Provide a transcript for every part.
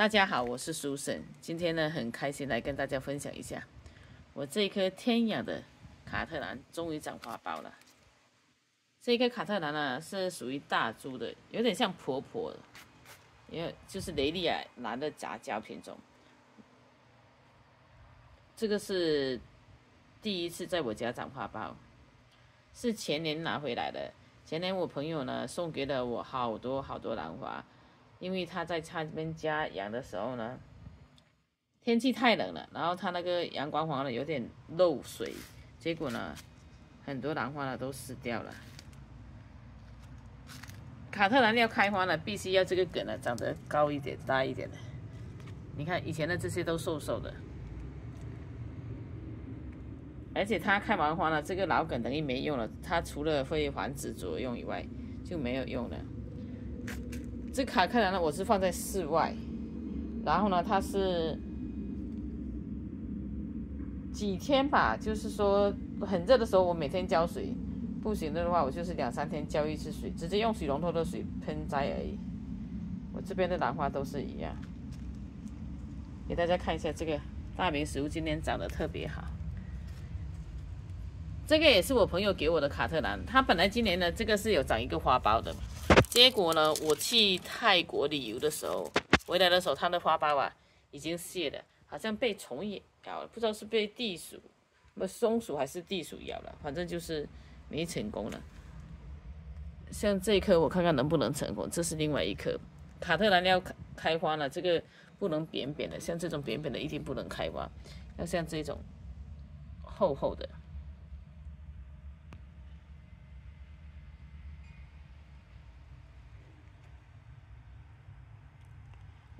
大家好，我是苏沈，今天呢很开心来跟大家分享一下，我这一颗天养的卡特兰终于长花苞了。这一颗卡特兰呢是属于大株的，有点像婆婆，因为就是雷利亚兰的杂交品种。这个是第一次在我家长花苞，是前年拿回来的。前年我朋友呢送给了我好多好多兰花。因为他在他这边家养的时候呢，天气太冷了，然后他那个阳光房呢有点漏水，结果呢，很多兰花呢都死掉了。卡特兰要开花呢，必须要这个梗呢长得高一点、大一点的。你看以前的这些都瘦瘦的，而且它开完花了，这个老梗等于没用了，它除了会繁殖作用以外就没有用了。这卡克兰呢，我是放在室外，然后呢，它是几天吧，就是说很热的时候，我每天浇水；不行的话，我就是两三天浇一次水，直接用水龙头的水喷栽而已。我这边的兰花都是一样，给大家看一下这个大明石，今天长得特别好。这个也是我朋友给我的卡特兰，它本来今年呢，这个是有长一个花苞的。结果呢，我去泰国旅游的时候，回来的时候，它的花苞啊已经谢了，好像被虫咬了，不知道是被地鼠、松鼠还是地鼠咬了，反正就是没成功了。像这一颗，我看看能不能成功。这是另外一颗卡特兰要开花了，这个不能扁扁的，像这种扁扁的一定不能开花，要像这种厚厚的。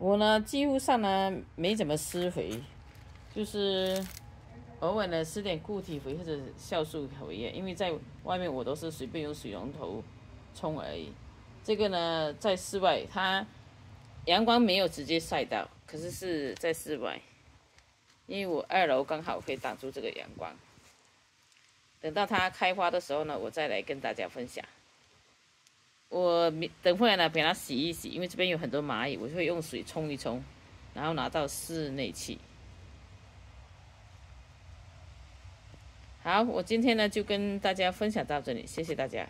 我呢，几乎上呢没怎么施肥，就是偶尔呢施点固体肥或者酵素肥啊因为在外面我都是随便用水龙头冲而已。这个呢在室外，它阳光没有直接晒到，可是是在室外，因为我二楼刚好可以挡住这个阳光。等到它开花的时候呢，我再来跟大家分享。等会呢，给它洗一洗，因为这边有很多蚂蚁，我就会用水冲一冲，然后拿到室内去。好，我今天呢就跟大家分享到这里，谢谢大家。